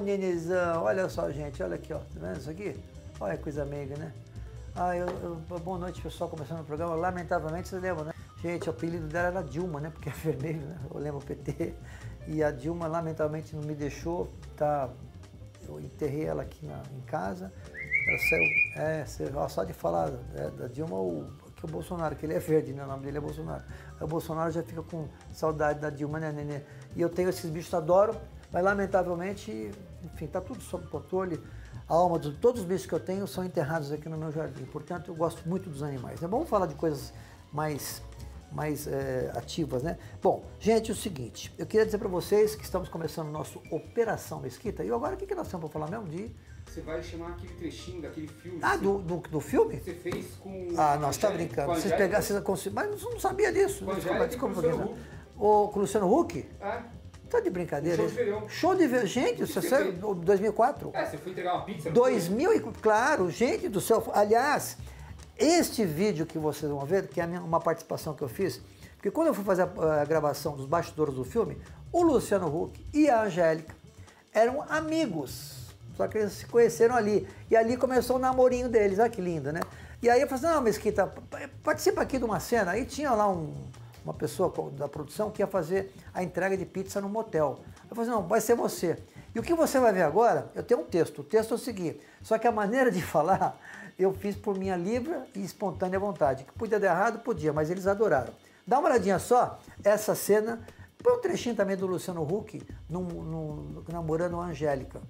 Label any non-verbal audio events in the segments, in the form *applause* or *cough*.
Ô, olha só, gente, olha aqui, ó. Tá vendo isso aqui? Olha que coisa meiga, né? Ah, eu, eu- boa noite, pessoal, começando o programa. Lamentavelmente, vocês lembram, né? Gente, o apelido dela era Dilma, né? Porque é *laughs* vermelho, né? Eu lembro o PT. E a Dilma, lamentavelmente, não me deixou, tá? Eu enterrei ela aqui na- em casa. Ela saiu, é, ó, só de falar é, da Dilma, o, que o Bolsonaro, que ele é verde, né? O nome dele é Bolsonaro. O Bolsonaro já fica com saudade da Dilma, né, Nenê? E eu tenho esses bichos, adoro, mas lamentavelmente, enfim, tá tudo sob controle. A alma de todos os bichos que eu tenho são enterrados aqui no meu jardim. Portanto, eu gosto muito dos animais. Né? Vamos falar de coisas mais, mais é, ativas, né? Bom, gente, é o seguinte. Eu queria dizer para vocês que estamos começando o nosso Operação Mesquita. E agora, o que, que nós estamos para falar mesmo? De... Você vai chamar aquele trechinho daquele filme Ah, do, do, do filme? você fez com. Ah, você está brincando. Vocês pegaram, vocês conseguiram. Mas não sabia disso. Desculpa, desculpa. com o Luciano Huck. O, com o Luciano Huck? É. Tá de brincadeira. Um show de verão. Show de verão. Gente, você Você sabe, fez? 2004? É, você foi entregar uma pizza. não 2000 e claro, gente do céu. Aliás, este vídeo que vocês vão ver, que é uma participação que eu fiz, porque quando eu fui fazer a, a gravação dos bastidores do filme, o Luciano Huck e a Angélica eram amigos. Só que eles se conheceram ali. E ali começou o namorinho deles. Olha que lindo, né? E aí eu falei assim, não, Mesquita, participa aqui de uma cena. Aí tinha lá um- uma pessoa da produção que ia fazer a entrega de pizza no motel. Eu falei assim, não, vai ser você. E o que você vai ver agora, eu tenho um texto. O texto é o seguinte, só que a maneira de *laughs* falar eu fiz por minha livre e espontânea vontade. Que podia dar errado, podia, mas eles adoraram. Dá uma olhadinha só, essa cena. Põe um trechinho também do Luciano Huck num, num- namorando a Angélica.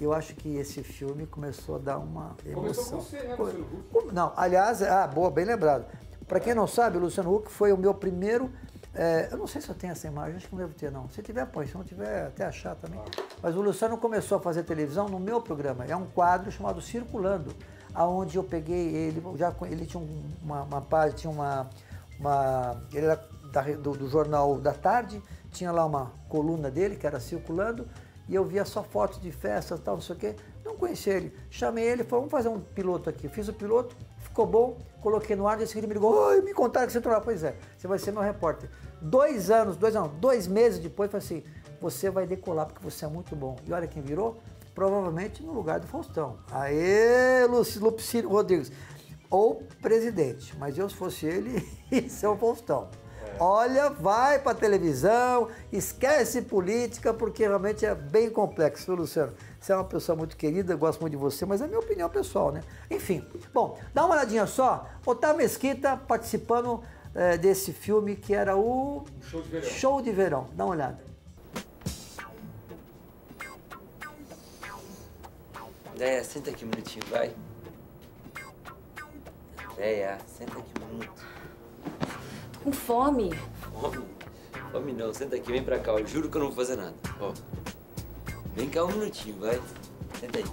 Eu acho que esse filme começou a dar uma emoção. Começou com você, né, Luciano Huck? Não, aliás, ah, boa, bem lembrado. Para quem não sabe, o Luciano Huck foi o meu primeiro. eh, eu não sei se eu tenho essa imagem, acho que não devo ter, não. Se tiver, põe. Se não tiver, até achar também. Mas o Luciano começou a fazer televisão no meu programa. É um quadro chamado Circulando, aonde eu peguei ele. Já, ele tinha um- uma, uma página, tinha uma. uma ele era da do, do jornal da tarde, tinha lá uma coluna dele que era Circulando e eu via só fotos de festas tal, não sei o quê. Não conhecia ele. Chamei ele e falei, vamos fazer um piloto aqui. Fiz o piloto, ficou bom, coloquei no ar, dia seguinte ele me ligou, me contaram que você entrou. Pois é, você vai ser meu repórter. Dois anos, dois não, dois meses depois, falei assim, você vai decolar porque você é muito bom. E olha quem virou? Provavelmente no lugar do Faustão. Aê, Lupicínio Rodrigues. Ou presidente, mas eu se fosse ele, *laughs* isso é o Faustão. Olha, vai pra televisão, esquece política, porque realmente é bem complexo, viu, Luciano? Você é uma pessoa muito querida, eu gosto muito de você, mas é a minha opinião pessoal, né? Enfim, bom, dá uma olhadinha só. Otávio Mesquita participando eh, desse filme que era o Show de verão. Show de Verão. Dá uma olhada. Andréia, senta aqui um minutinho, vai. Andréia, senta aqui um minuto. Com fome. Fome? Fome não, senta aqui, vem pra cá, eu juro que eu não vou fazer nada. Ó. Vem cá um minutinho, vai. Senta aí.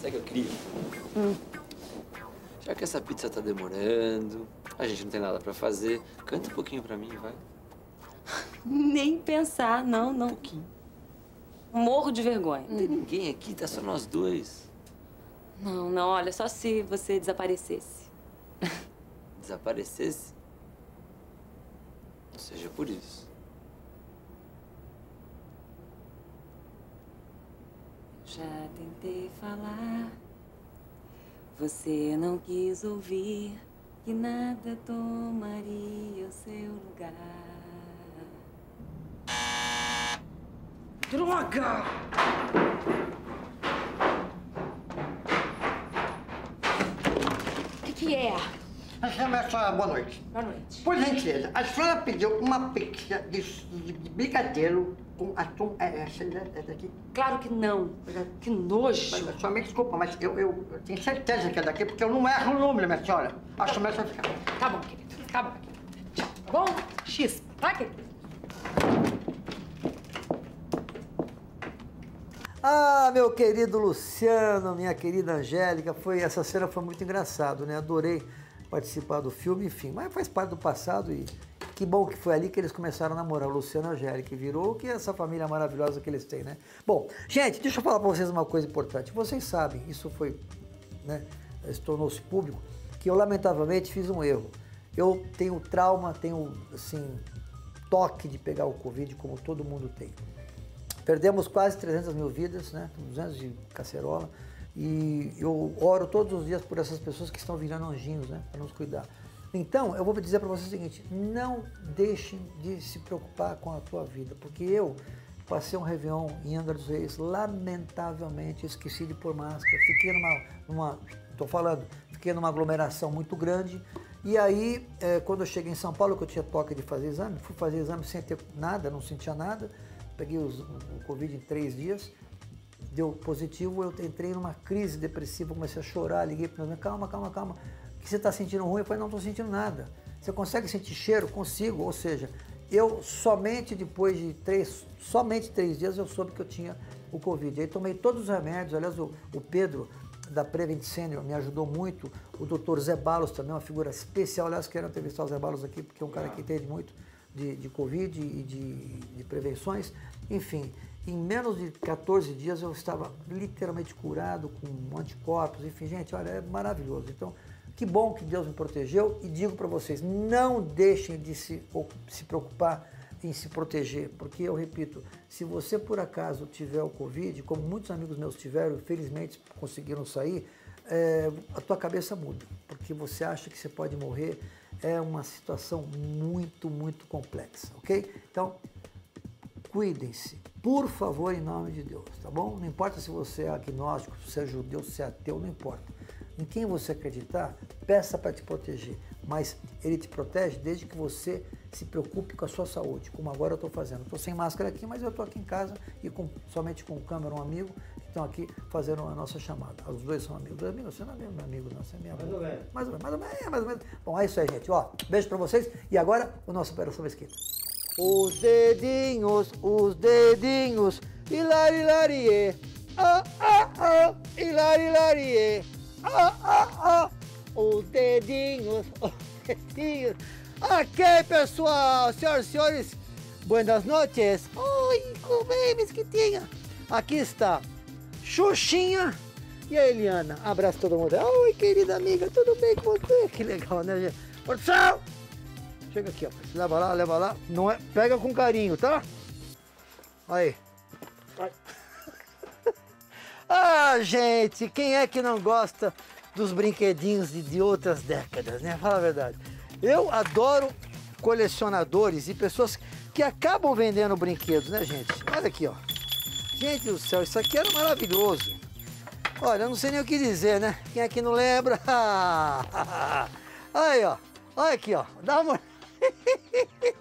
Sabe o que eu queria? Já que essa pizza tá demorando, a gente não tem nada pra fazer, canta um pouquinho pra mim, vai. *laughs* Nem pensar, não, não. Morro de vergonha. Não tem ninguém aqui, tá só nós dois. Não, não, olha, só se você desaparecesse. *laughs* Desaparecesse? Seja por isso. Já tentei falar, você não quis ouvir que nada tomaria o seu lugar. Droga! O que, que é? A senhora, boa noite. Boa noite. Por gentileza, a senhora pediu uma pizza de, de, de brigadeiro com atum. É essa, né? Essa daqui? Claro que não. Que nojo. Mas, a senhora me desculpa, mas eu, eu, eu tenho certeza que é daqui, porque eu não erro o número, minha senhora. A senhora vai ficar. Tá bom, querido. Tá bom, querido. Tchau. Tá bom? X, tá, querido? Ah, meu querido Luciano, minha querida Angélica, foi essa cena foi muito engraçado, né? Adorei participar do filme, enfim, mas faz parte do passado e que bom que foi ali que eles começaram a namorar, o Luciano Angélica, virou que essa família maravilhosa que eles têm, né? Bom, gente, deixa eu falar para vocês uma coisa importante. Vocês sabem, isso foi, né, se tornou-se público, que eu lamentavelmente fiz um erro. Eu tenho trauma, tenho, assim, toque de pegar o Covid, como todo mundo tem. Perdemos quase 300 mil vidas, né? 200 de cacerola. E eu oro todos os dias por essas pessoas que estão virando anjinhos, né? Para nos cuidar. Então, eu vou dizer para vocês o seguinte: não deixem de se preocupar com a tua vida, porque eu passei um Réveillon em Angra dos Reis, lamentavelmente esqueci de pôr máscara, fiquei numa, numa tô falando, fiquei numa aglomeração muito grande. E aí, eh, quando eu cheguei em São Paulo, que eu tinha toque de fazer exame, fui fazer exame sem ter nada, não sentia nada, peguei os- o Covid em três dias, deu positivo, eu entrei numa crise depressiva, comecei a chorar, liguei para meu calma, calma, calma. O que você está sentindo ruim? Eu falei, não estou sentindo nada. Você consegue sentir cheiro? Consigo. Ou seja, eu somente depois de três, somente três dias eu soube que eu tinha o Covid. Aí tomei todos os remédios, aliás, o, o Pedro da Prevent Senior me ajudou muito, o doutor Zé Balos também, uma figura especial, aliás, quero entrevistar o Zé Balos aqui, porque é um cara que entende muito de, de Covid e de, de prevenções. Enfim, em menos de 14 dias eu estava literalmente curado, com anticorpos, enfim, gente, olha, é maravilhoso. Então, que bom que Deus me protegeu e digo para vocês, não deixem de se, se preocupar em se proteger, porque eu repito, se você por acaso tiver o Covid, como muitos amigos meus tiveram, felizmente conseguiram sair, é, a tua cabeça muda, porque você acha que você pode morrer, é uma situação muito, muito complexa, ok? Então, cuidem-se, por favor, em nome de Deus, tá bom? Não importa se você é agnóstico, se você é judeu, se você é ateu, não importa. Em quem você acreditar, peça para te proteger, mas ele te protege desde que você se preocupe com a sua saúde, como agora eu estou fazendo. Estou sem máscara aqui, mas eu estou aqui em casa e com, somente com o câmera, um amigo, que estão aqui fazendo a nossa chamada. Os dois são amigos. Dois amigos, você não é meu amigo, não, você é minha Mais ou menos. Mais ou menos, mais ou menos, mais ou menos. Bom, é isso aí, gente. Ó, beijo para vocês e agora o nosso Operação Mesquita. Os dedinhos, os dedinhos, hilari, hilarie. Ah, ah, ah, hilari, hilarie. Ah, ah, ah, os dedinhos, *laughs* os dedinhos. Ok, pessoal, senhoras e senhores, buenas noches. Oi, como é, Mesquitinha? Aqui está Xuxinha e a Eliana. Abraço todo mundo. Oi, querida amiga, tudo bem com você? Que legal, né, gente? Chega aqui, ó. Leva lá, leva lá. Não é... Pega com carinho, tá? Aí. Ai. *laughs* ah, gente, quem é que não gosta dos brinquedinhos de, de outras décadas, né? Fala a verdade. Eu adoro colecionadores e pessoas que acabam vendendo brinquedos, né, gente? Olha aqui, ó. Gente do céu, isso aqui era maravilhoso. Olha, eu não sei nem o que dizer, né? Quem aqui não lembra? *laughs* Aí, ó. Olha aqui, ó. Dá uma. *laughs*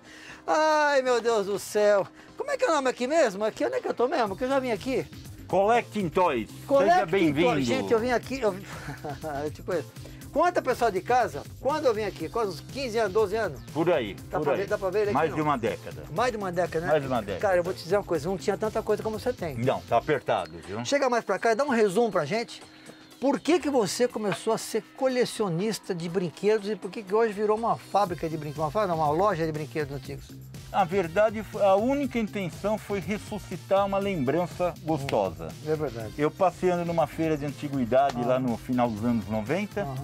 Ai, meu Deus do céu. Como é que é o nome aqui mesmo? Aqui, onde é que eu tô mesmo? Que eu já vim aqui. Collecting Toys. Seja Collecting bem-vindo. Toys. Gente, eu vim aqui. Eu... *laughs* eu te conheço. Conta, pessoal de casa, quando eu vim aqui? Com uns 15 anos, 12 anos? Por aí. Dá por pra aí. ver- dá pra ver aqui, Mais não? de uma década. Mais de uma década, né? Mais de uma década. Cara, eu vou te dizer uma coisa, não tinha tanta coisa como você tem. Não, tá apertado, viu? Chega mais pra cá e dá um resumo pra gente. Por que, que você começou a ser colecionista de brinquedos e por que, que hoje virou uma fábrica de brinquedos, uma, fábrica, uma loja de brinquedos antigos? Na verdade, a única intenção foi ressuscitar uma lembrança gostosa. É verdade. Eu passeando numa feira de antiguidade lá no final dos anos 90, Aham.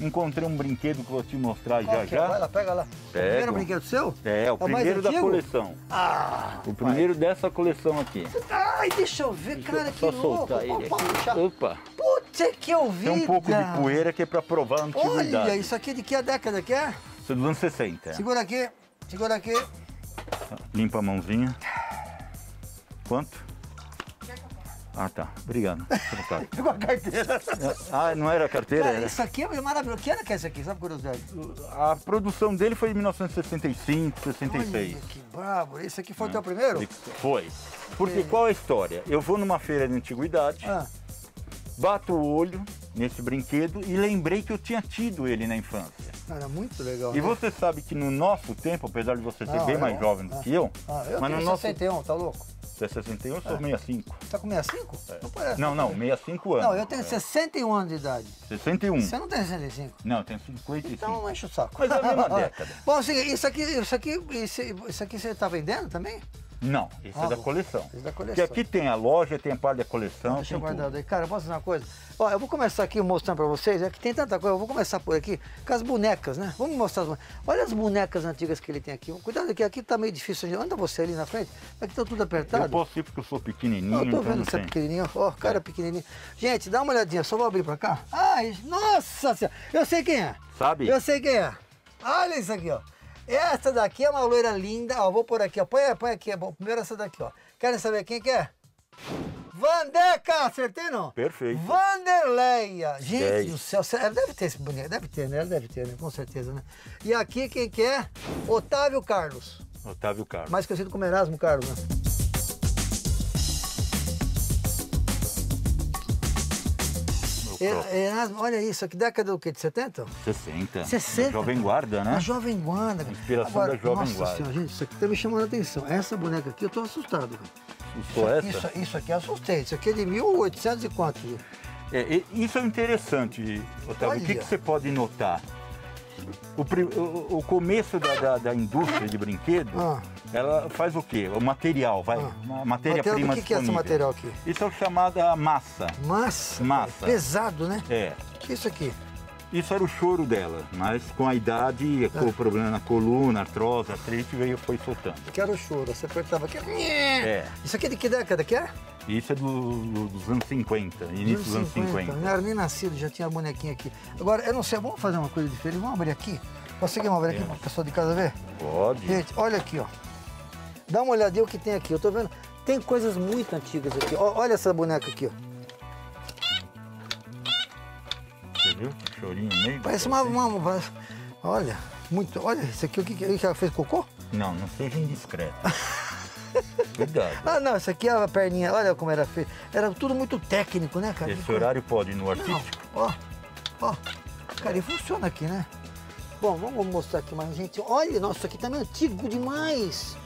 encontrei um brinquedo que eu vou te mostrar Qual já que é? Vai já. lá, pega lá. O Pego. primeiro brinquedo seu? É, o o mais primeiro da antigo? coleção. Ah! O primeiro dessa coleção aqui. Ai, deixa eu ver, Deixa cara, eu que só louco. soltar ele puxar. aqui. Opa, Que eu vi. tem um pouco de poeira que é pra provar a antiguidade. Olha, isso aqui de que década que é? Isso é dos anos 60. Segura aqui, segura aqui. Limpa a mãozinha. Quanto? Ah, tá. Obrigado. Pegou *laughs* a carteira. Ah, não era a carteira? Cara, Era. isso aqui é maravilhoso. Que ano que é isso aqui? Sabe curiosidade? A produção dele foi em 1965, 66. Olha, que brabo. Esse aqui foi o teu primeiro? Foi. Porque qual é a história? Eu vou numa feira de antiguidade, Ah, bato o olho nesse brinquedo e lembrei que eu tinha tido ele na infância. cara, muito legal. E né? você sabe que no nosso tempo, apesar de você ser bem é mais bom. jovem do Ah. que eu, Ah, eu mas tenho no nosso 61, tá louco? Você é 61, eu sou 65. Tá com 65? Não parece. Não, não, 65 anos. Não, eu tenho 61 anos de idade. 61. Você não tem 65. Não, eu tenho 55. Então não enche o saco. Mas é a mesma *laughs* década. Bom, assim, isso aqui, isso aqui, isso, isso aqui você tá vendendo também? Não, esse Ah, é da bom. coleção. Esse é da Porque coleção. aqui tem a loja, tem a parte da coleção. Deixa eu guardar tudo. daí. Cara, posso dizer uma coisa? Ó, eu vou começar aqui mostrando pra vocês, é que tem tanta coisa, eu vou começar por aqui, com as bonecas, né? Vamos mostrar as bonecas. Olha as bonecas antigas que ele tem aqui. Cuidado aqui, aqui tá meio difícil. Anda você ali na frente, aqui tá tudo apertado. Eu posso ir porque eu sou pequenininho, Eu tô então vendo não você tem. pequenininho, ó, cara pequenininho. Gente, dá uma olhadinha, só vou abrir pra cá. Ai, nossa senhora, eu sei quem é. Sabe? Eu sei quem é. Olha isso aqui, ó. Essa daqui é uma loira linda, ó, vou pôr aqui, ó. Põe, põe aqui, bom, primeiro essa daqui, ó. Querem saber quem que é? Vandeca, acertei não? Perfeito. Vanderleia. Gente Dez. do céu, deve ter esse boneco, deve ter, né? Ela deve ter, né? Com certeza, né? E aqui quem que é? Otávio Carlos, Otávio Carlos. mais conhecido como Erasmo Carlos, né? Er- próprio. Erasmo, olha isso, aqui década do quê? De 70? 60. 60? Da Jovem Guarda, né? A Jovem Guarda. Inspiração da Jovem nossa Guarda. Senhora, gente, isso aqui tá me chamando a atenção. Essa boneca aqui, eu tô assustado. cara. Usou essa? Isso, isso aqui eu assustei. Isso aqui é de 1800 e quanto? viu? É, isso é interessante, Otávio. O que, Olha. que você pode notar? O, o- o começo da, da- da indústria de brinquedo, Ah. ela faz o quê? O material, vai. Ah. Matéria-prima do que que é esse material aqui? Isso é o chamada massa. Massa. Massa. Pesado, né? É. O que é isso aqui? Isso era o choro dela, mas com a idade, com Ah. o problema na coluna, artrose, artrite, veio foi soltando. Que era o choro. Você apertava aqui. É. Isso aqui é de que década que é? Isso é do- do- dos anos 50, início dos anos 50. Não era nem nascido, já tinha a bonequinha aqui. Agora, eu não sei, vamos fazer uma coisa diferente. Vamos abrir aqui? Conseguimos abrir aqui para o pessoal de casa ver? Pode. Gente, olha aqui, ó. Dá uma olhadinha o que tem aqui. Eu tô vendo. Tem coisas muito antigas aqui. Ó, olha essa boneca aqui, ó. Você viu? Chorinho meio. Parece uma, uma- uma- Olha, muito. Olha, isso aqui, o que, que ela fez cocô? Não, não seja indiscreto. *laughs* Cuidado. Ah, não, isso aqui é a perninha. Olha como era feio. Era tudo muito técnico, né, cara? Esse horário pode ir no Não, artístico? ó, ó. Cara, e funciona aqui, né? Bom, vamos mostrar aqui mais, gente. Olha, nossa, isso aqui também é antigo demais.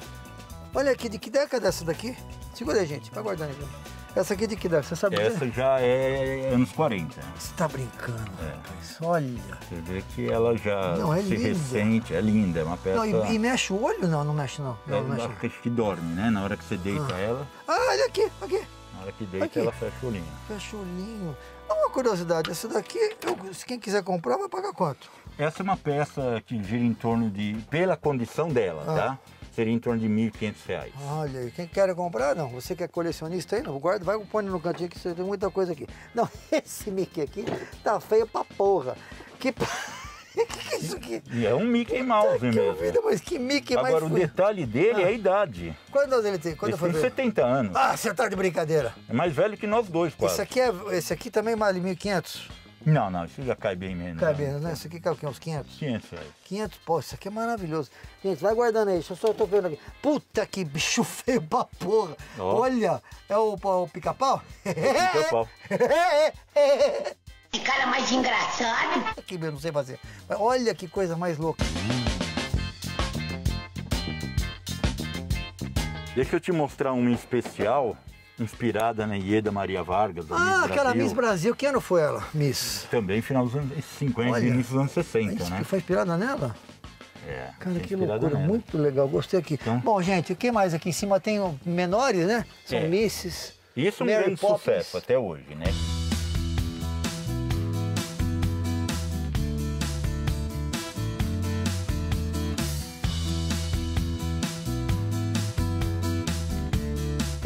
Olha aqui, de que década é essa daqui? Segura aí, gente, vai guardando aí. Essa aqui é de que década? Você sabe? Essa já é anos 40. Você tá brincando, É. rapaz. Olha. Você vê que ela já Não, é se linda. ressente, é linda, é uma peça. Não, e, e mexe o olho? Não, não mexe não. Não, não ela mexe. acho que dorme, né? Na hora que você deita ela, Ah, olha aqui, aqui. na hora que deita, Aqui. ela fecha o olhinho. Cacholinho. Ah, Uma curiosidade, essa daqui, eu- se quem quiser comprar, vai pagar quanto? Essa é uma peça que gira em torno de, pela condição dela, Ah. tá? Seria em torno de 1.500 reais. Olha aí, quem quer comprar, não. Você que é colecionista aí, não. Guarda, vai pôr no cantinho que você tem muita coisa aqui. Não, *laughs* esse Mickey aqui tá feio pra porra. Que. *laughs* que que é isso aqui? E é um Mickey Mouse Que mesmo. vida, mas que Mickey mais Agora, o foi? detalhe dele é a idade. Quantos anos ele tem? Quando Ele foi tem ver? 70 anos. Ah, você tá de brincadeira. É mais velho que nós dois, quase. Esse aqui, é, esse aqui também vale 1.500. Não, não, isso já cai bem menos. Cai né? menos, né? Esse aqui cai o quê? Uns 500? 500 reais. 500, pô, isso aqui é maravilhoso. Gente, vai guardando aí, eu só, eu tô vendo aqui. Puta que bicho *laughs* feio pra porra. Ó. Olha, é o, o pica-pau? pica-pau. *laughs* Que cara mais engraçado. Aqui mesmo, não sei fazer. Mas olha que coisa mais louca. Deixa eu te mostrar uma especial, inspirada na Ieda Maria Vargas, da Ah, Miss aquela Brasil. Miss Brasil, que ano foi ela? Miss. Também final dos anos 50 Olha. e início dos anos 60, Isso né? foi inspirada nela? É, Cara, que loucura, nela. muito legal, gostei aqui. Então- Bom, gente, o que mais aqui em cima tem menores, né? São É. Misses. Isso é um grande Poppins. sucesso até hoje, né?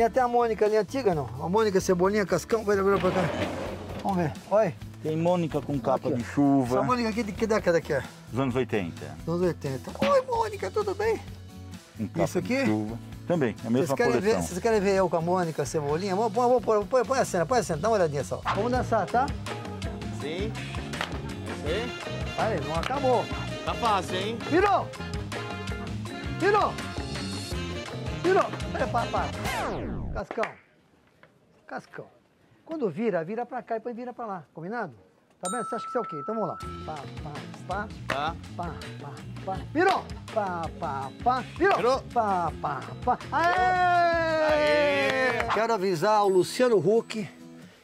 Tem até a Mônica ali antiga, não? A Mônica Cebolinha Cascão, vai olhar pra cá. Vamos ver, olha. Tem Mônica com capa Aqui, de Essa chuva, Mônica aqui de que década que é? dos anos 80. Dos 80. Oi, Mônica, tudo bem? Com capa Isso aqui? de chuva. Também, a Vocês mesma querem, ver, coleção. vocês querem ver eu com a Mônica Cebolinha? Vamos, vamos, vamos, põe, põe a cena, põe a cena, dá uma olhadinha só. Vamos dançar, tá? Sim. Sim. Aí, não acabou. Tá fácil, hein? Virou! Virou! Virou! Olha, papai. Cascão. Cascão. Quando vira, vira pra cá e depois vira pra lá. Combinado? Tá vendo? Você acha que isso é o quê? Então vamos lá. Pá, pá, pá. Tá. Pá, pá, pá. Virou! Pá, pá, pá. Virou! Virou. Pá, pá, pá. Aê! Quero avisar o Luciano Huck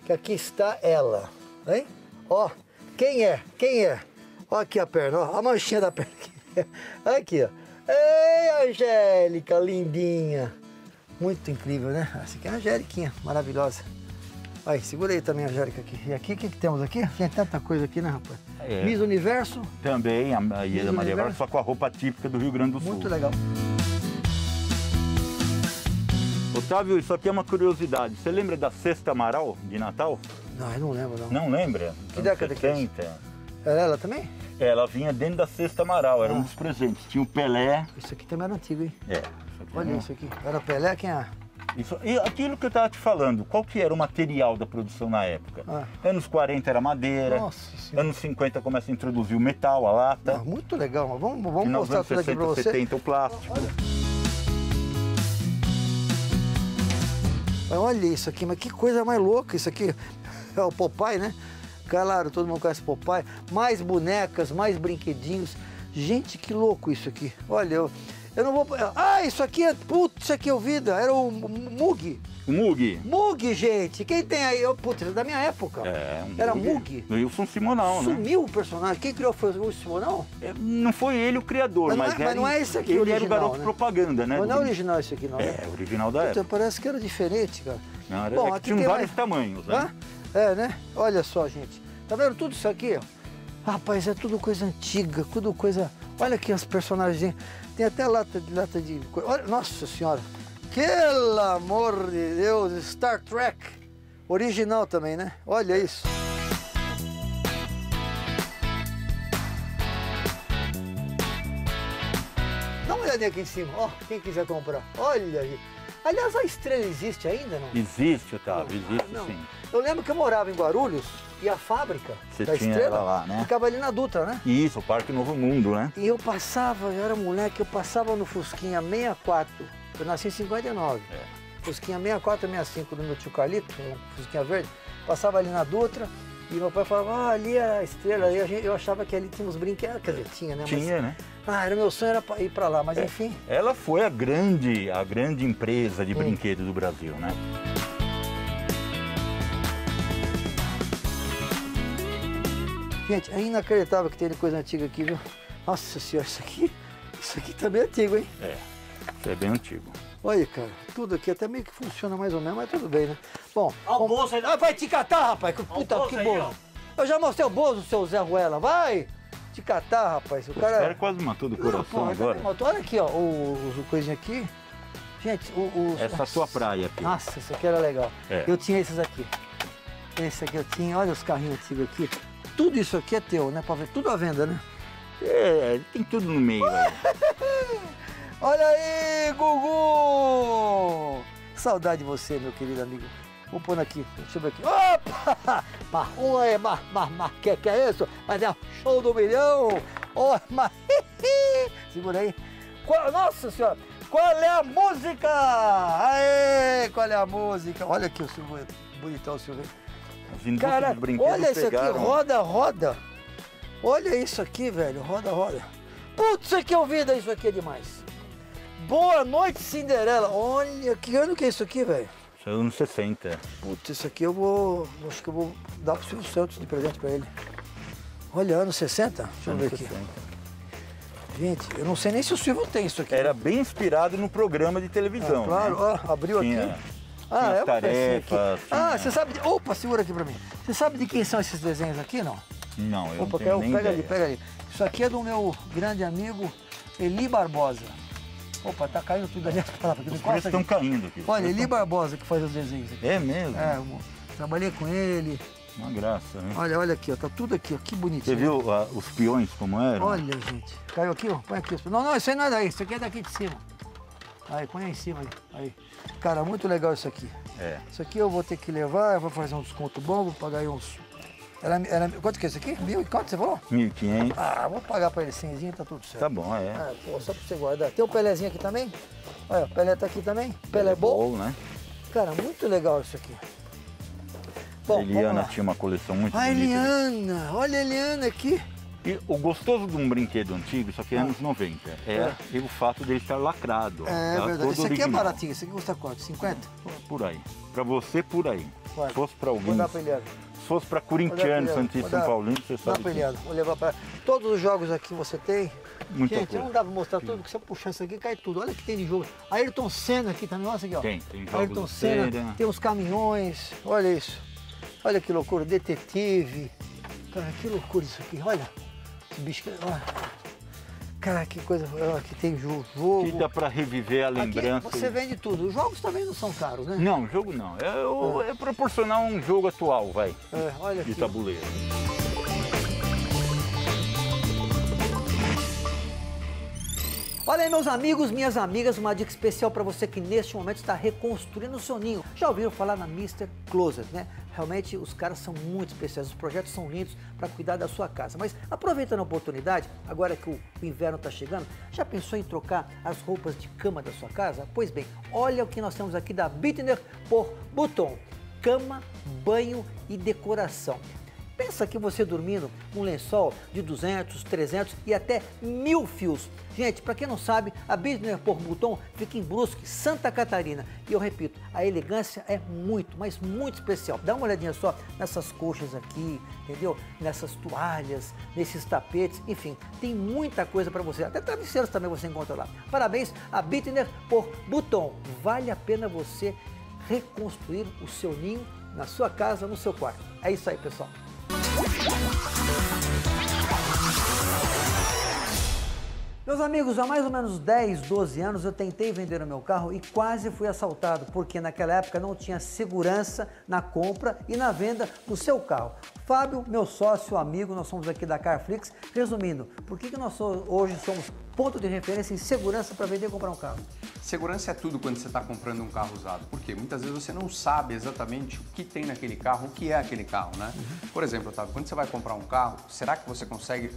que aqui está ela. Hein? Ó, quem é? Quem é? Ó aqui a perna, ó. A manchinha da perna aqui. *laughs* Aqui, ó. Ei, Angélica, lindinha. Muito incrível, né? Essa aqui é a Angéliquinha, maravilhosa. Aí, segura aí também a Angélica aqui. E aqui, o que, que temos aqui? Tem tanta coisa aqui, né, rapaz? É. Miss Universo, Também a, a Ieda Maria Universo. só com a roupa típica do Rio Grande do Sul. muito legal. Otávio, isso aqui é uma curiosidade. Você lembra da Cesta Amaral de Natal? Não, eu não lembro, não. Não lembra? Que década que é? 70. Era ela também? Ela vinha dentro da Cesta Amaral, era Ah. um dos presentes. Tinha o Pelé. Isso aqui também era antigo, hein? É. isso aqui Olha não- isso aqui. Era Pelé, quem é? Isso- e aquilo que eu estava te falando, qual que era o material da produção na época? Ah. Anos 40 era madeira, Nossa anos 50 começa a introduzir o metal, a lata, Ah, muito legal, mas vamos, vamos final mostrar anos tudo aqui 60, pra você. 70 o plástico. Mas olha isso aqui, mas que coisa mais louca isso aqui. *laughs* É o Popeye, né? Claro, todo mundo conhece Popeye. Mais bonecas, mais brinquedinhos. Gente, que louco isso aqui. Olha, eu, eu não vou... Ah, isso aqui é... Putz, isso aqui é o Vida. Era o Mug. Mug. Mug, gente. Quem tem aí? Eu, putz, é da minha época. É, um Era Mug. Do Wilson Simonal, né? Sumiu o personagem. Quem criou foi o Simonão? É, Não foi ele o criador, Mas não mas, é- mas não é esse aqui ele o era o original, garoto né? propaganda, né? Mas não é original isso aqui, não. né? É, original da época. parece que era diferente, cara. Não, era, Bom, é tinham vários mais- tamanhos, Hã? É, né? Olha só, gente. Tá vendo tudo isso aqui, ó? Rapaz, é tudo coisa antiga, tudo coisa. Olha aqui as personagens. Tem até lata de lata de. Olha, nossa senhora. Pelo amor de Deus, Star Trek. Original também, né? Olha isso. Dá uma olhadinha aqui em cima, ó, quem quiser comprar. Olha aí. Aliás, a estrela existe ainda, não? Existe, Otávio, existe Não. sim. Eu lembro que eu morava em Guarulhos e a fábrica Você da tinha Estrela ela lá, né? ficava ali na Dutra, né? Isso, o Parque Novo Mundo, né? E eu passava, eu era moleque, eu passava no Fusquinha 64. Eu nasci em 59. É. Fusquinha 64 65 do meu tio Carlito, um Fusquinha verde. Passava ali na Dutra e meu pai falava, ah, ali é a estrela. Eu achava que ali tinha uns brinquedos. Quer dizer, tinha, né? Mas- Tinha, né? Ah, era meu sonho era ir pra lá, mas enfim. Ela foi a grande, a grande empresa de brinquedos do Brasil, né? Gente, é inacreditável que tem coisa antiga aqui, viu? Nossa senhora, isso aqui, isso aqui também é antigo, hein? É, isso é bem antigo. Olha, cara, tudo aqui até meio que funciona mais ou menos, mas tudo bem, né? Bom, Ó o bolso aí. Ah, vai te catar, rapaz, que puta que aí, bolo. Eu já mostrei o bolso, seu Zé Ruela, vai te catar, rapaz. O cara cara... quase matou do coração pô, agora. Olha aqui, ó, o, o coisinha aqui. Gente, o... o Essa é sua praia aqui. Nossa, isso aqui era legal. É. Eu tinha esses aqui. Esse aqui eu tinha, olha os carrinhos antigos aqui. Tudo isso aqui é teu, né? Pra ver, tudo à venda, né? É, tem tudo no meio. *laughs* Olha aí, Gugu! Saudade de você, meu querido amigo. Vou pôr aqui, deixa eu ver aqui. Opa! *laughs* Marrom é, mar, mar, mar, que, que é isso? Mas é o show do milhão! Oh, mas... *laughs* Segura aí. Qual- nossa senhora! Qual é a música? Aê! Qual é a música? Olha aqui o Silvio, bonitão o indústrias Cara, olha isso aqui, roda, roda. Olha isso aqui, velho, roda, roda. Putz, isso aqui é vida, isso aqui é demais. Boa noite, Cinderela. Olha, que ano que é isso aqui, velho? É anos 60. Putz, isso aqui eu vou, acho que eu vou dar pro Silvio Santos de presente pra ele. Olha, anos 60? Deixa eu ver Anos aqui. 60. Gente, eu não sei nem se o Silvio tem isso aqui. Era bem inspirado no programa de televisão. Ah, claro, né? ó, abriu Tinha- aqui. tinha Ah, as é uma pecinha aqui. tarefas, Ah, tinha- você sabe de... Opa, segura aqui pra mim. Você sabe de quem são esses desenhos aqui, não? Não, eu Opa, não tenho pega, nem pega ideia. ali, pega ali. Isso aqui é do meu grande amigo Eli Barbosa. Opa, tá caindo tudo ali as *laughs* palavras. Os Encosta preços estão caindo aqui. Olha, Eli Barbosa que faz os desenhos aqui. É mesmo? É, trabalhei com ele. Uma graça, né? Olha, olha aqui, ó, tá tudo aqui, ó, que Você bonitinho. viu ah, os peões como eram? Olha, gente. Caiu aqui, ó. Põe aqui. Não, não, isso aí não é daí. Isso aqui é daqui de cima. Aí, põe aí em cima. Aí. aí. Cara, muito legal isso aqui. É. Isso aqui eu vou ter que levar, eu vou fazer um desconto bom, vou pagar aí uns. Era, era, quanto que é isso aqui? Mil e quanto você falou? 1.500. Ah, vou pagar pra ele 100, tá tudo certo. Tá bom, é. Ah, pô, só pra você guardar. Tem o Pelézinho aqui também? Olha, o Pelé tá aqui também. Pelé bom. Bom, né? Cara, muito legal isso aqui. Bom, a Eliana tinha uma coleção muito A bonita. Eliana, olha a Eliana aqui. E o gostoso de um brinquedo antigo, isso aqui é anos 90, é, o fato dele estar lacrado. É tá? verdade. Esse aqui é baratinho, esse aqui custa quanto? 50? Por aí. Pra você, por aí. Vai. Se fosse pra Vou alguém, dar pra Eliana. Se fosse pra corintiano. Santista São Paulino, você Dá sabe. Eliana, vou levar pra ela. Todos os jogos aqui você tem. Muita Gente, coisa. não dá pra mostrar tudo, porque se eu puxar isso aqui, cai tudo. Olha que tem de jogo. Ayrton Senna aqui também, olha isso aqui, ó. Tem, tem jogos Ayrton de Senna, cera. tem os caminhões, olha isso. Olha que loucura, detetive. Cara, que loucura isso aqui, olha. Esse bicho, que- olha. Cara, que coisa, aqui tem jo- jogo. Que dá pra reviver a Aqui lembrança. você vende tudo. Os jogos também não são caros, né? Não, jogo não. É, o- é proporcionar um jogo atual, vai. É, olha De aqui. tabuleiro. Olha aí, meus amigos, minhas amigas, uma dica especial para você que neste momento está reconstruindo o seu ninho. Já ouviram falar na Mr. Closet, né? Realmente os caras são muito especiais, os projetos são lindos para cuidar da sua casa. Mas aproveitando a oportunidade, agora que o inverno está chegando, já pensou em trocar as roupas de cama da sua casa? Pois bem, olha o que nós temos aqui da Bittner por Buton. Cama, banho e decoração. Pensa que você dormindo num lençol de 200, 300 e até mil fios. Gente, para quem não sabe, a Business por Bouton fica em Brusque, Santa Catarina. E eu repito, a elegância é muito, mas muito especial. Dá uma olhadinha só nessas coxas aqui, entendeu? Nessas toalhas, nesses tapetes, enfim, tem muita coisa para você. Até travesseiros também você encontra lá. Parabéns a Bittner por Bouton. Vale a pena você reconstruir o seu ninho na sua casa, no seu quarto. É isso aí, pessoal. Meus amigos, há mais ou menos 10, 12 anos eu tentei vender o meu carro e quase fui assaltado, porque naquela época não tinha segurança na compra e na venda do seu carro. Fábio, meu sócio, amigo, nós somos aqui da Carflix. Resumindo, por que, que nós hoje somos ponto de referência em segurança para vender e comprar um carro? Segurança é tudo quando você está comprando um carro usado. Por quê? Muitas vezes você não sabe exatamente o que tem naquele carro, o que é aquele carro, né? Por exemplo, Otávio, quando você vai comprar um carro, será que você consegue,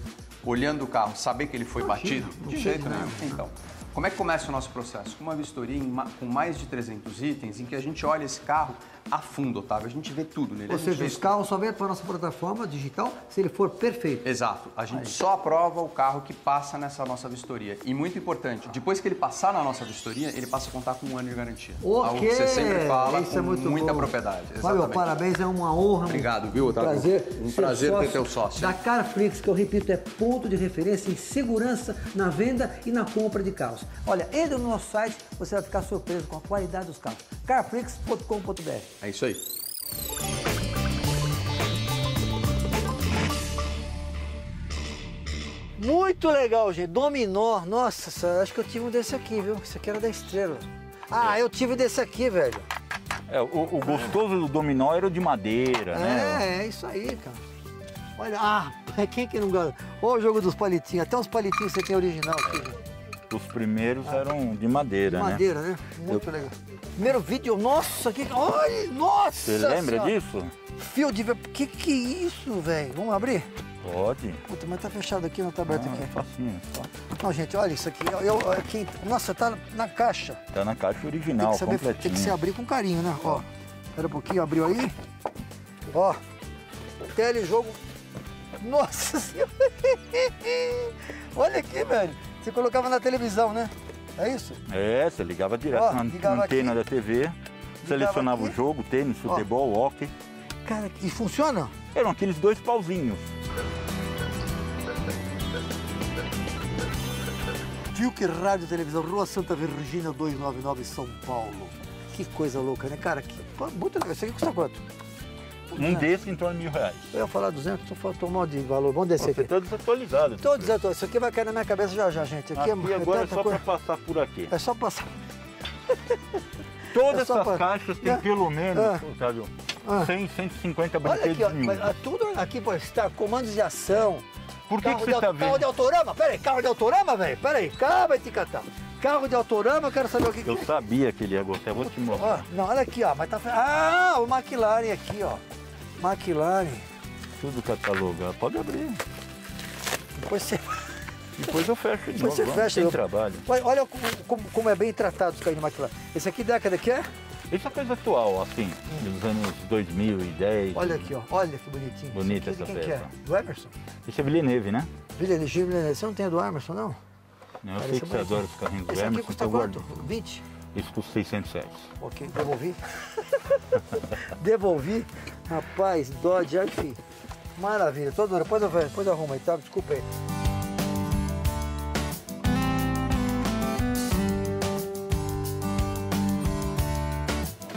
olhando o carro, saber que ele foi batido? De jeito nenhum. Então, como é que começa o nosso processo? Com uma vistoria em com mais de 300 itens, em que a gente olha esse carro a fundo, Otávio. A gente vê tudo nele. Ou seja, vê os carros só vêm para a nossa plataforma digital se ele for perfeito. Exato. A gente só aprova o carro que passa nessa nossa vistoria. E muito importante, depois que ele passar na nossa vistoria, ele passa a contar com um ano de garantia. Algo que você sempre fala Isso com é muito muita bom. propriedade. Fábio, parabéns, é uma honra. Obrigado, viu, um Otávio? prazer. Um prazer ter teu sócio. Da Carflix, que eu repito, é ponto de referência em segurança na venda e na compra de carros. Olha, entre no nosso site, você vai ficar surpreso com a qualidade dos carros. carflix.com.br É isso aí. Muito legal, gente. Dominó. Nossa, acho que eu tive um desse aqui, viu? Esse aqui era da Estrela. Ah, eu tive desse aqui, velho. É, o, o gostoso do dominó era o de madeira, né? É, é isso aí, cara. Olha, ah, *laughs* quem que não gosta? Olha o jogo dos palitinhos. Até os palitinhos você tem original aqui, gente. Os primeiros eram de madeira, né? Madeira, né? Muito legal. Primeiro vídeo, nossa, que. Olha, nossa! Você lembra Senhora. disso? Fio de. ver- Que que é isso, velho? Vamos abrir? Pode. Puta, mas tá fechado aqui, não tá aberto Ah, aqui. facinho, só. Não, gente, olha isso aqui. Eu, eu- aqui nossa, tá na caixa. Tá na caixa Tem original, que, saber, tem completinho. que se abrir com carinho, né? Ó, espera um pouquinho, abriu aí. Ó, telejogo. Nossa *laughs* senhora! Olha aqui, velho. Você colocava na televisão, né? É isso? É, você ligava direto Ó, na ligava antena aqui. da TV, selecionava aqui. o jogo, tênis, Ó. futebol, hockey. Cara, e funciona? Eram aqueles dois pauzinhos. Duke Rádio Televisão, Rua Santa Virgínia 299, São Paulo. Que coisa louca, né, cara? Que, muito legal. Isso aqui custa quanto? Um desse em torno de mil reais. Eu ia falar 200, só faltou mal de valor. Vamos descer Você aqui. tá desatualizado. Tô dizendo, isso aqui vai cair na minha cabeça já já, gente. Aqui, Aqui é, agora é só coisa. para passar por aqui. É só passar. Todas é essas pra- caixas têm É. pelo menos, É. Otávio, Ah. 100, 150 Olha aqui, brinquedos ó, em um. mas, ah, tudo aqui pode estar comandos de ação. Por que, carro que você tá au- Carro vendo? de autorama? Pera aí, carro de autorama, velho? Pera aí, calma, vai te catar. Carro de autorama, eu quero saber o que Eu sabia que ele ia gostar, eu vou te mostrar. Ó, não, olha aqui, ó, mas tá... Ah, o McLaren aqui, ó. McLaren. Tudo catalogado. Pode abrir. Depois você, *laughs* Depois eu fecho de depois novo. você fecha. Tem eu- trabalho. Olha, olha como, como- é bem tratado os carros de McLaren. Esse aqui década que é? Isso é coisa atual, assim, dos anos 2010. Olha aqui, ó. Olha que bonitinho. Bonita essa quem peça. é? Do Emerson? Esse é Villeneuve, né? Villeneuve, Villeneuve. Você não tem a do Emerson, não? Né? Eu sei que você é adora os carrinhos do Emerson, custa então quanto? 20? Isso custa 600. Ok, devolvi. *laughs* devolvi. Rapaz, Dodge, enfim. Maravilha, toda hora. Depois eu, depois eu arrumo aí, tá? Desculpa aí.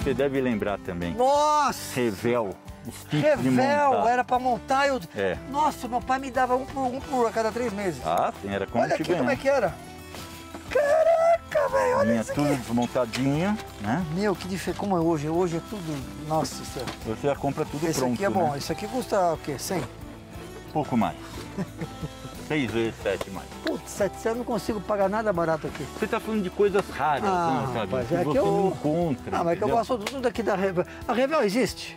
Você deve lembrar também. Nossa! Revel. Os kits de Revel, montar. era pra montar. Eu... É. Nossa, meu pai me dava um por um por a cada três meses. Ah, sim, era como olha aqui como é que era. Caraca, velho, olha isso tudo aqui. né? Meu, que diferente. Como é hoje? Hoje é tudo. Nossa senhora. Você já compra tudo Esse pronto, aqui é bom. né? Esse aqui custa o quê? 100? Pouco mais. *laughs* Seis vezes sete mais. Putz, 700 eu não consigo pagar nada barato aqui. Você tá falando de coisas raras, Ah, né, sabe? rapaz, é que você eu- não encontra. Ah, mas é que eu entendeu? gosto tudo daqui da Revel. A Revel existe?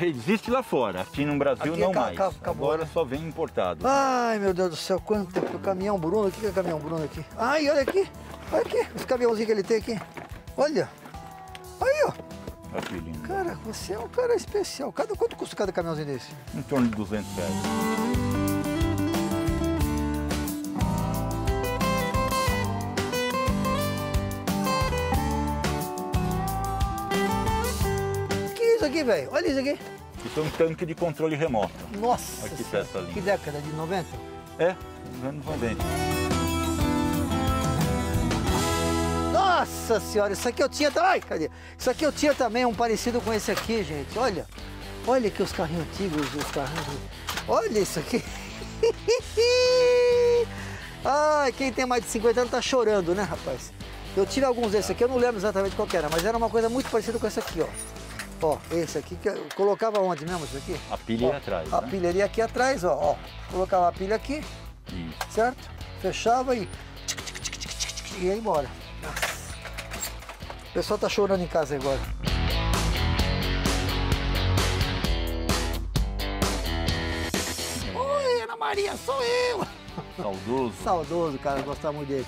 Existe lá fora, aqui no Brasil Aqui não aca- mais. Agora né? só vem importado. Ai, meu Deus do céu, quanto tempo. O caminhão Bruno, o que é caminhão Bruno aqui? Ai, olha aqui. Olha aqui, os caminhãozinhos que ele tem aqui. Olha. Aí, ó. Que lindo. Cara, você é um cara especial. Cada, quanto custa cada caminhãozinho desse? Em torno de 200 reais. Velho? Olha isso aqui. Isso é um tanque de controle remoto. Nossa que Senhora. peça linda. Que década? De 90? É, nos anos 90. Nossa senhora, isso aqui eu tinha também. Ai, cadê? Isso aqui eu tinha também, um parecido com esse aqui, gente. Olha. Olha aqui os carrinhos antigos, os carrinhos. Olha isso aqui. *laughs* Ai, quem tem mais de 50 anos tá chorando, né, rapaz? Eu tive alguns desses aqui, eu não lembro exatamente qual que era, mas era uma coisa muito parecida com esse aqui, ó. Ó, esse aqui, que eu colocava onde mesmo isso aqui? A pilha Ó, é atrás, A né? pilha ali aqui atrás, ó, ó. Colocava a pilha aqui, Isso. certo? Fechava e. E ia embora. O pessoal tá chorando em casa agora. Oi, Ana Maria, sou eu! Saudoso. Saudoso, cara, gostava muito dele.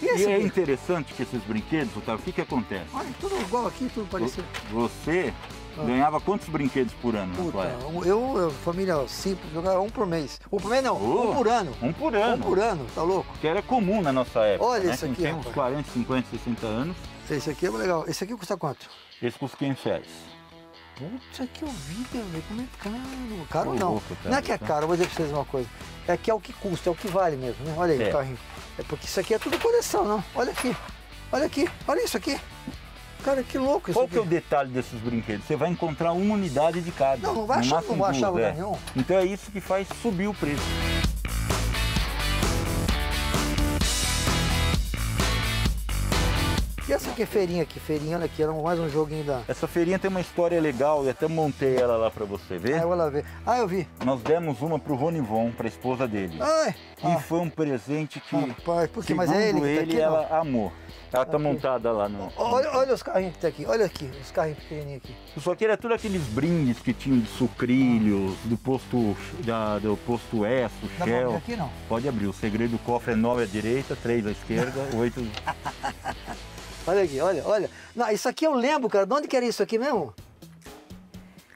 E E esse é interessante que esses brinquedos, Otávio, o que que acontece? Olha, tudo igual aqui, tudo parecido. Você ganhava quantos brinquedos por ano na Puta, sua época? eu, eu, família simples, jogava um por mês. Um por mês não, Oh, um por ano. Um por Um ano. por ano, tá louco? Que era comum na nossa época. Olha né? isso Quem aqui, tem uns rapaz. 40, 50, 60 anos, Esse aqui é legal. Esse aqui custa quanto? esse custa 500 reais. Putz, que horrível, velho. Como é caro? Caro não. louco, cara, não é que é tá? caro, eu vou dizer pra vocês uma coisa. É que é o que custa, é o que vale mesmo, né? Olha aí É. o carrinho. É porque isso aqui é tudo coleção, não. Olha aqui. Olha aqui. Olha isso aqui. Cara, que louco isso Qual aqui. que é o detalhe desses brinquedos? Você vai encontrar uma unidade de cada. Não, não vai achar- não vai achar lugar é. nenhum. Então é isso que faz subir o preço. E essa aqui é feirinha aqui? Feirinha, olha aqui. Era mais um joguinho da... Essa feirinha tem uma história legal e até montei ela lá pra você ver. Ah, eu vou lá ver. Ah, eu vi. Nós demos uma pro Ronivon, pra esposa dele. Ai. E Ah, foi um presente que, rapaz, por quê? segundo Mas é ele que tá aqui, não? ela amou. Ela tá montada lá no... Olha, olha os carrinhos que tá aqui. Olha aqui, os carrinhos pequenininhos aqui. Só que era tudo aqueles brindes que tinham de sucrilhos, do posto, da, do posto S, o Dá pra Shell. abrir aqui, não? Pode abrir. O segredo do cofre é 9 à direita, 3 à esquerda, 8... *laughs* Olha aqui, olha, olha. Não, isso aqui eu lembro, cara. De onde que era isso aqui mesmo?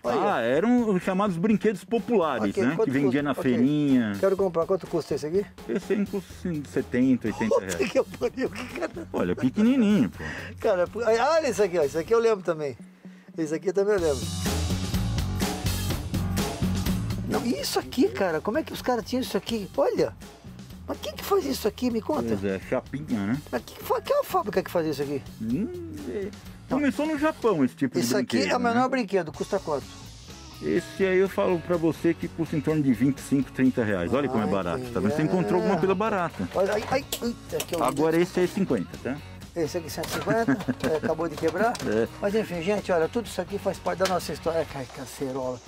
Olha. Ah, eram os chamados brinquedos populares, Ok, né? Que vendia custa? na Ok. feirinha. Quero comprar. Quanto custa esse aqui? Esse aí custa assim, 70, 80 Puta reais. que eu pariu, cara. Olha, pequenininho, pô. Cara, olha isso aqui, ó. Isso aqui eu lembro também. Esse aqui também eu lembro. Não, isso aqui, cara? Como é que os caras tinham isso aqui? Olha. Mas quem que faz isso aqui? Me conta. Pois é, chapinha, né? Mas que, é a fábrica que faz isso aqui? Hum, é. Começou no Japão esse tipo de Isso aqui brinquedo. é o né? menor brinquedo. Custa quanto? Esse aí eu falo pra você que custa em torno de 25, 30 reais. Olha como é barato, tá vendo? Você encontrou alguma coisa barata. Olha, ai, ai, eita, Agora esse é 50, tá? Esse aqui 150, *laughs* é, acabou de quebrar. É. Mas enfim, gente, olha, tudo isso aqui faz parte da nossa história. Ai, cacerola.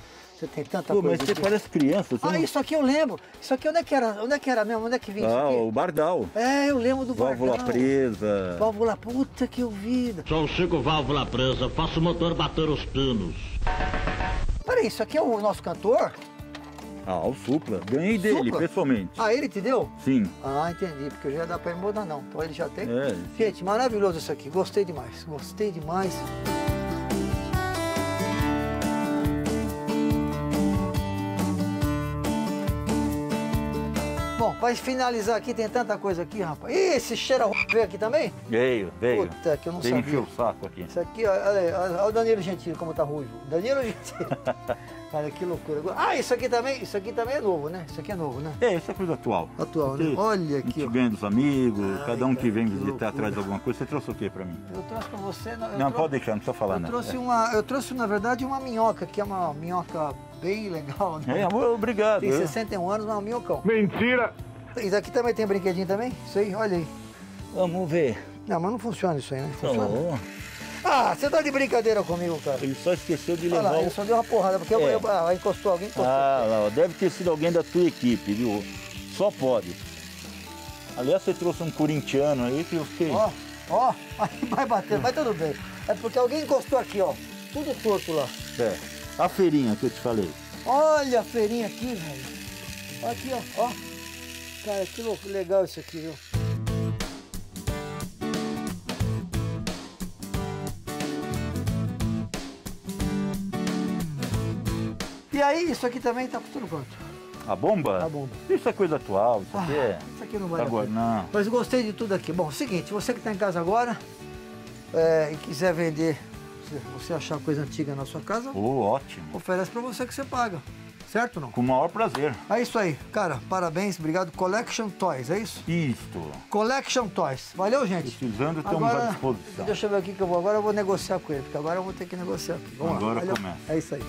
Você tem tanta Pô, coisa mas você aqui. parece criança. Você Ah, não- isso aqui eu lembro. Isso aqui onde é que era? Onde é que era mesmo? Onde é que vinha isso Ah, aqui? o Bardal. É, eu lembro do Válvula Bardal. presa. Válvula, puta que eu vi. Sou o Chico Válvula Presa, faço o motor bater os pinos. Peraí, isso aqui é o nosso cantor? Ah, o Supla. Ganhei dele, Supla? pessoalmente. Ah, ele te deu? Sim. Ah, entendi, porque eu já ia dar pra ele mudar não. Então ele já tem. É. Gente, maravilhoso isso aqui. Gostei demais. Gostei demais. Bom, para finalizar aqui, tem tanta coisa aqui, rapaz. Ih, Esse cheiro a Veio aqui também? Veio, veio. Puta, que eu não Veio sabia. o saco aqui. Isso aqui, olha, aí, olha, olha o Danilo Gentili como tá rujo. Danilo Gentili. *laughs* Cara, que loucura. Ah, isso aqui também, isso aqui também é novo, né? Isso aqui é novo, né? É, isso é coisa atual. Atual, né? Aqui, Olha A aqui, gente ó. ganha dos amigos, Ai, cada um que vem visitar loucura. atrás de alguma coisa. Você trouxe o quê pra mim? Eu trouxe pra você. Não, trou- pode deixar, não precisa falar Eu nada. trouxe, uma, eu trouxe, na verdade, uma minhoca, que é uma minhoca bem legal. É, Né? é amor, obrigado. Tem eu- 61 anos, mas é um minhocão. Mentira! Isso aqui também tem brinquedinho também? Isso aí, olha aí. Vamos ver. Não, mas não funciona isso aí, né? Funciona? Não, Ah, você tá de brincadeira comigo, cara. ele só esqueceu de Olha levar lá, o... ele só deu uma porrada, porque eu, É. eu, ah, encostou, alguém encostou. Ah, lá, ó, deve ter sido alguém da tua equipe, viu? Só pode. Aliás, você trouxe um corintiano aí que eu fiquei... Ó, ó, *laughs* vai bater, mas tudo bem. É porque alguém encostou aqui, ó. Tudo torto lá. É, a feirinha que eu te falei. Olha a feirinha aqui, velho. Olha aqui, ó. ó. Cara, que louco, legal isso aqui, viu? E aí, isso aqui também tá tudo pronto. A bomba? A bomba. Isso é coisa atual, isso aqui é... Isso aqui não vale a Agora, não. Mas gostei de tudo aqui. Bom, seguinte, você que está em casa agora é, e quiser vender, você achar coisa antiga na sua casa, Oh, ótimo. oferece para você que você paga. Certo ou não? Com o maior prazer. É isso aí. Cara, parabéns, obrigado. Collection Toys, é isso? Isto. Collection Toys. Valeu, gente. Precisando, estamos à disposição. Deixa eu ver aqui que eu vou. Agora eu vou negociar com ele, porque agora eu vou ter que negociar. Vamos Agora lá. Começa. É isso aí.